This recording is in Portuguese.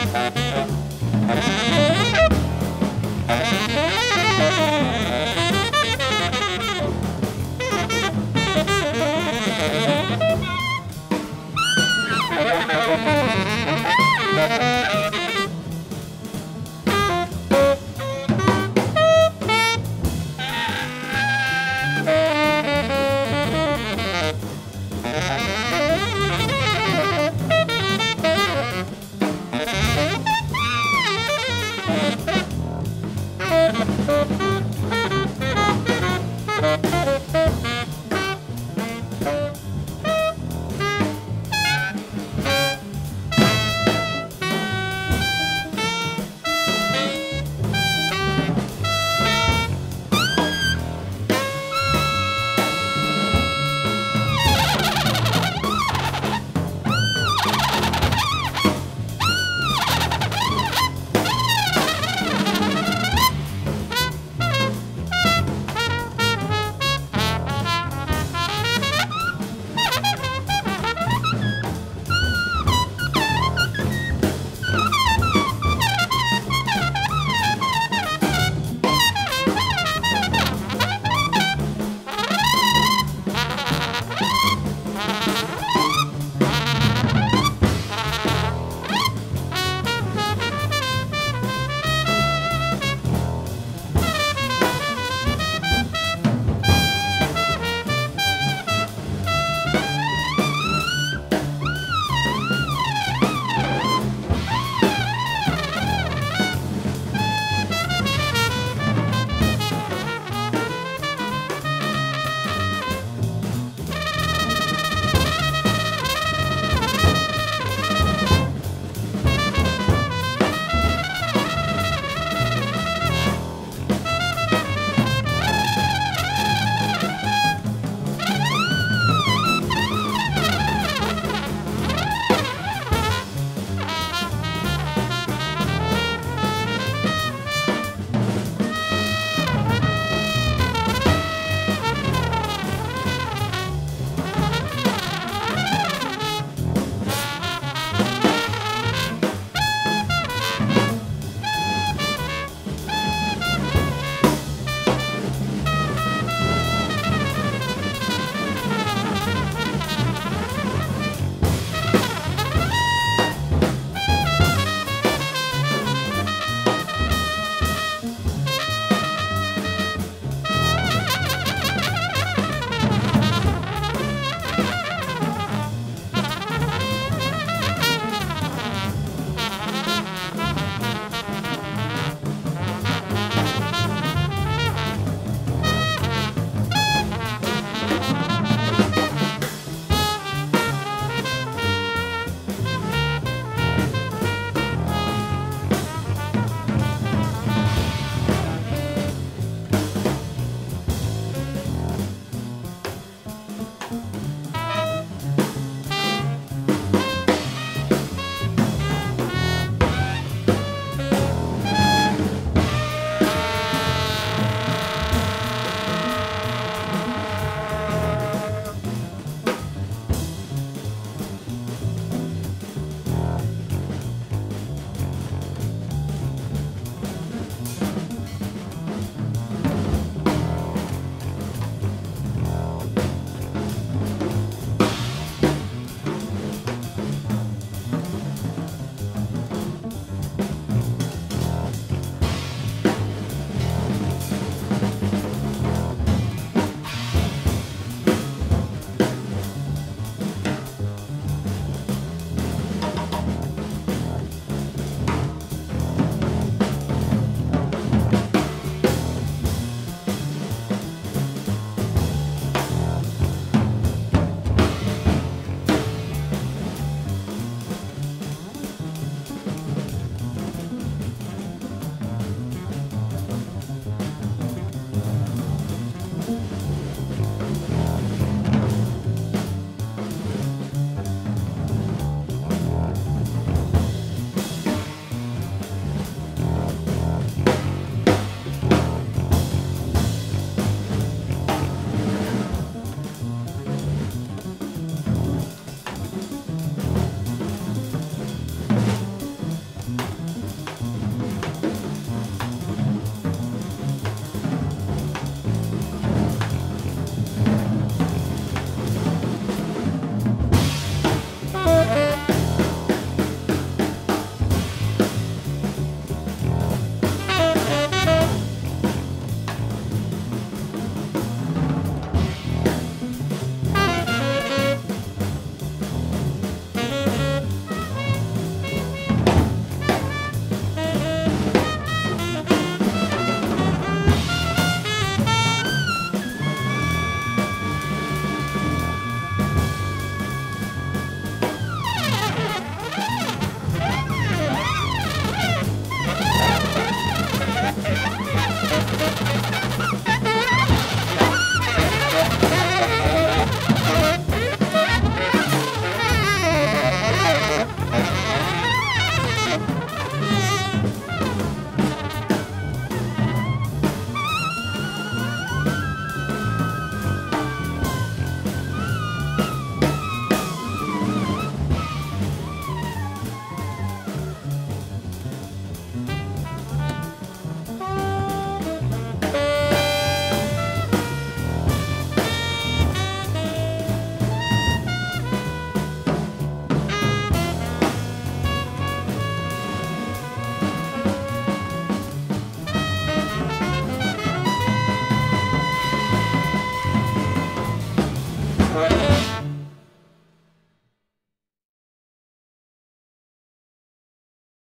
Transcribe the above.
Música